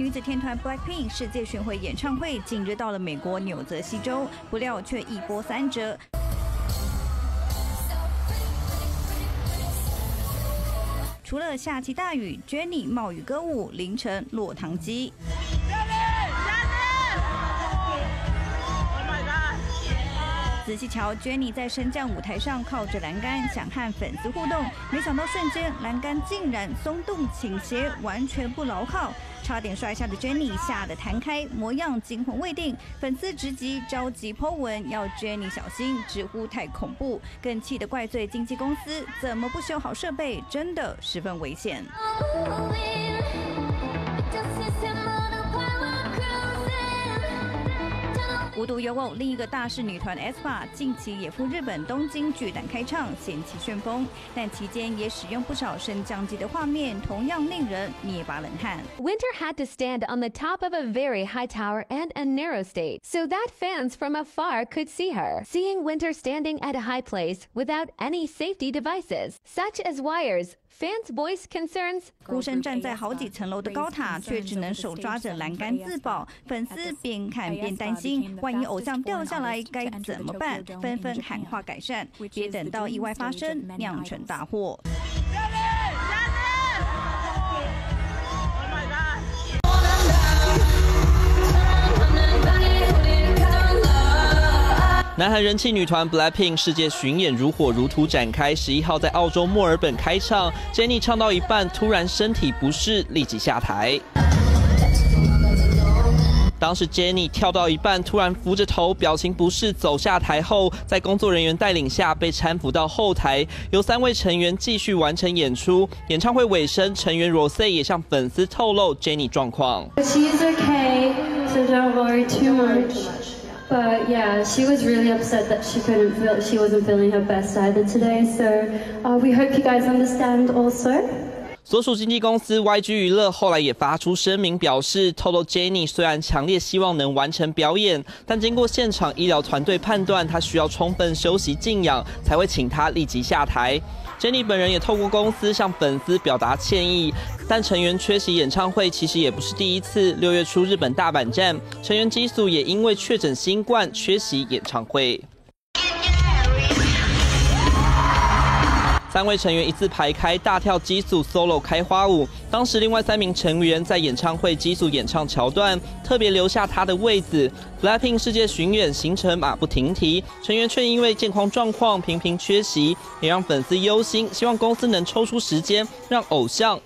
女子天团 Blackpink 世界巡回演唱会近日到了美国纽泽西州，不料却一波三折。除了下起大雨，Jennie 冒雨歌舞，凌晨落汤鸡。仔细瞧，Jenny 在升降舞台上靠着栏杆，想和粉丝互动，没想到瞬间栏杆竟然松动倾斜，完全不牢靠，差点摔下的 Jenny 吓得弹开，模样惊魂未定。粉丝直击着急 Po 文，要 Jenny 小心，直呼太恐怖，更气得怪罪经纪公司怎么不修好设备，真的十分危险。无独有偶，另一个大势女团 aespa 近期也赴日本东京巨蛋开唱，掀起旋风，但期间也使用不少升降机的画面，同样令人捏把冷汗。Winter had to stand on the top of a very high tower and a narrow stage, so that fans from afar could see her. Seeing Winter standing at a high place without any safety devices, such as wires, Fans voice concerns，孤身站在好几层楼的高塔，却只能手抓着栏杆自保。粉丝边看边担心，万一偶像掉下来该怎么办？纷纷喊话改善，别等到意外发生，酿成大祸。南韩人气女团 BLACKPINK 世界巡演如火如荼展开，十一号在澳洲墨尔本开唱。Jennie 唱到一半，突然身体不适，立即下台。当时 Jennie 跳到一半，突然扶着头，表情不适，走下台后，在工作人员带领下被搀扶到后台，由三位成员继续完成演出。演唱会尾声，成员 Rose 也向粉丝透露 Jennie 状况。But yeah, she was really upset that she couldn't feel she wasn't feeling her best either today. So uh, we hope you guys understand also. 所属经纪公司 YG 娱乐后来也发出声明，表示透露 Jennie 虽然强烈希望能完成表演，但经过现场医疗团队判断，她需要充分休息静养，才会请她立即下台。Jennie 本人也透过公司向粉丝表达歉意，但成员缺席演唱会其实也不是第一次。六月初日本大阪站，成员基素也因为确诊新冠缺席演唱会。三位成员一字排开，大跳激素 solo 开花舞。当时另外三名成员在演唱会激素演唱桥段，特别留下他的位子。Blackpink 世界巡演行程马不停蹄，成员却因为健康状况频频缺席，也让粉丝忧心。希望公司能抽出时间让偶像。